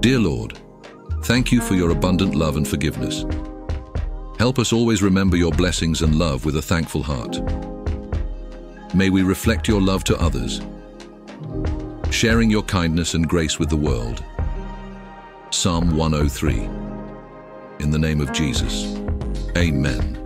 Dear Lord, thank you for your abundant love and forgiveness. Help us always remember your blessings and love with a thankful heart. May we reflect your love to others, sharing your kindness and grace with the world. Psalm 103. In the name of Jesus. Amen.